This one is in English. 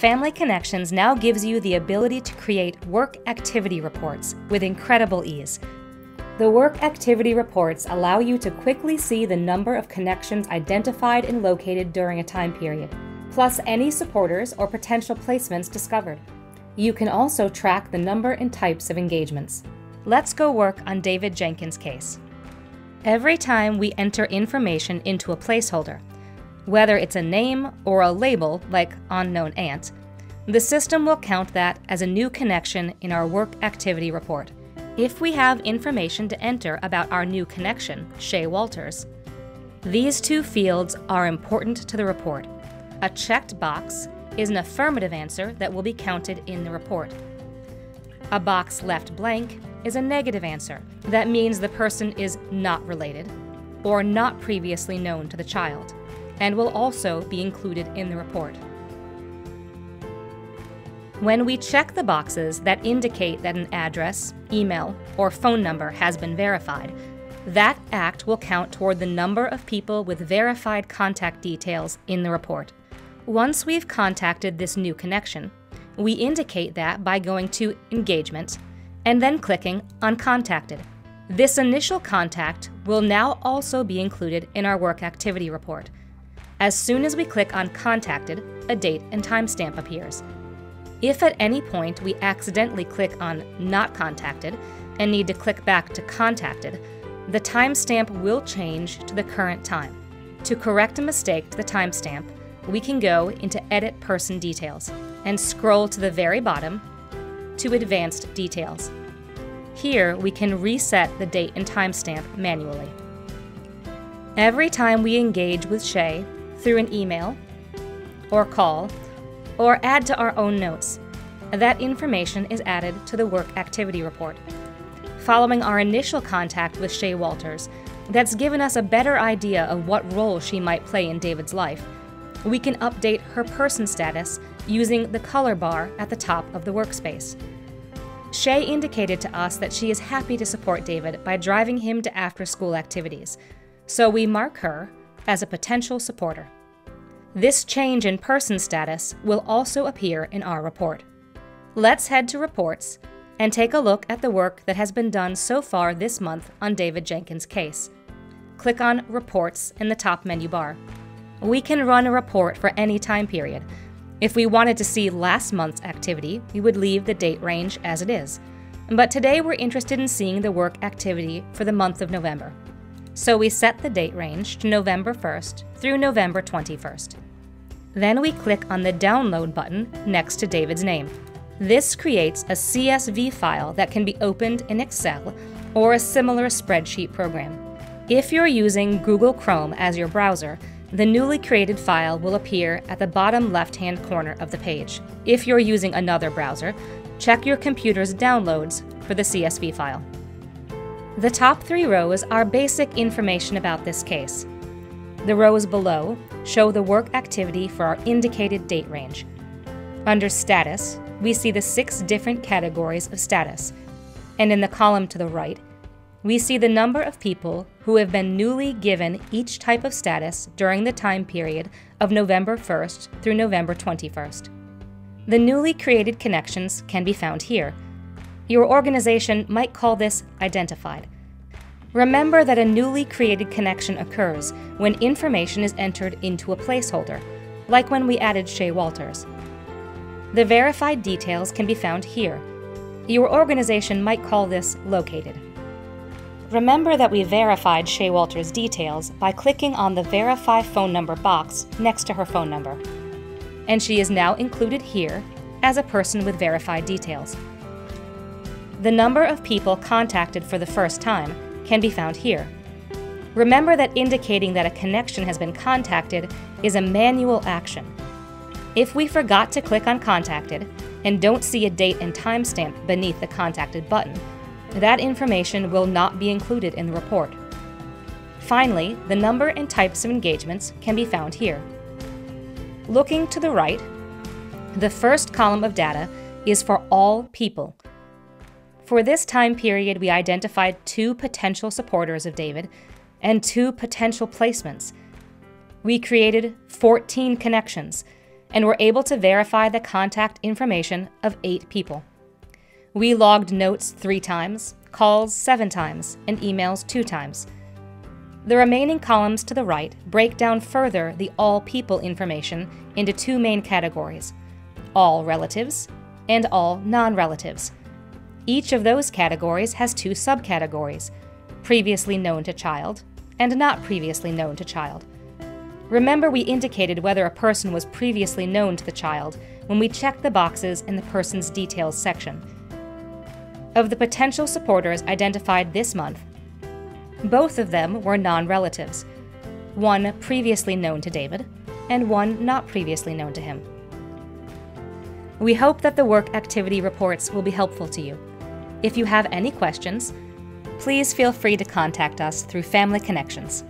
Family Connections now gives you the ability to create work activity reports with incredible ease. The work activity reports allow you to quickly see the number of connections identified and located during a time period, plus any supporters or potential placements discovered. You can also track the number and types of engagements. Let's go work on David Jenkins' case. Every time we enter information into a placeholder, whether it's a name or a label like unknown aunt, the system will count that as a new connection in our work activity report. If we have information to enter about our new connection, Shay Walters, these two fields are important to the report. A checked box is an affirmative answer that will be counted in the report. A box left blank is a negative answer. That means the person is not related or not previously known to the child and will also be included in the report. When we check the boxes that indicate that an address, email, or phone number has been verified, that act will count toward the number of people with verified contact details in the report. Once we've contacted this new connection, we indicate that by going to Engagement and then clicking on Contacted. This initial contact will now also be included in our work activity report. As soon as we click on Contacted, a date and timestamp appears. If at any point we accidentally click on Not Contacted and need to click back to Contacted, the timestamp will change to the current time. To correct a mistake to the timestamp, we can go into Edit Person Details and scroll to the very bottom to Advanced Details. Here, we can reset the date and timestamp manually. Every time we engage with Shay, through an email or call or add to our own notes. That information is added to the work activity report. Following our initial contact with Shay Walters, that's given us a better idea of what role she might play in David's life. We can update her person status using the color bar at the top of the workspace. Shay indicated to us that she is happy to support David by driving him to after school activities, so we mark her as a potential supporter. This change in person status will also appear in our report. Let's head to Reports and take a look at the work that has been done so far this month on David Jenkins' case. Click on Reports in the top menu bar. We can run a report for any time period. If we wanted to see last month's activity, we would leave the date range as it is. But today we're interested in seeing the work activity for the month of November so we set the date range to November 1st through November 21st. Then we click on the Download button next to David's name. This creates a CSV file that can be opened in Excel or a similar spreadsheet program. If you're using Google Chrome as your browser, the newly created file will appear at the bottom left-hand corner of the page. If you're using another browser, check your computer's downloads for the CSV file. The top three rows are basic information about this case. The rows below show the work activity for our indicated date range. Under Status, we see the six different categories of status, and in the column to the right, we see the number of people who have been newly given each type of status during the time period of November 1st through November 21st. The newly created connections can be found here, your organization might call this identified. Remember that a newly created connection occurs when information is entered into a placeholder, like when we added Shay Walters. The verified details can be found here. Your organization might call this located. Remember that we verified Shay Walters' details by clicking on the Verify Phone Number box next to her phone number. And she is now included here as a person with verified details. The number of people contacted for the first time can be found here. Remember that indicating that a connection has been contacted is a manual action. If we forgot to click on Contacted and don't see a date and timestamp beneath the Contacted button, that information will not be included in the report. Finally, the number and types of engagements can be found here. Looking to the right, the first column of data is for all people for this time period, we identified two potential supporters of David and two potential placements. We created 14 connections, and were able to verify the contact information of eight people. We logged notes three times, calls seven times, and emails two times. The remaining columns to the right break down further the all people information into two main categories all relatives and all non relatives. Each of those categories has two subcategories previously known to child and not previously known to child. Remember, we indicated whether a person was previously known to the child when we checked the boxes in the person's details section. Of the potential supporters identified this month, both of them were non relatives, one previously known to David, and one not previously known to him. We hope that the work activity reports will be helpful to you. If you have any questions, please feel free to contact us through Family Connections.